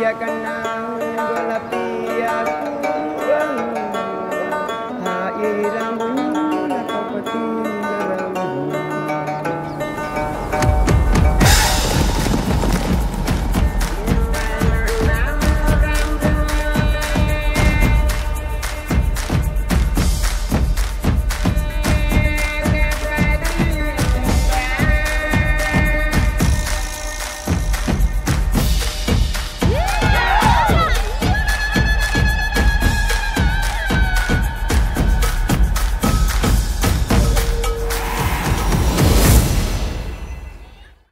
Iya kenang gelap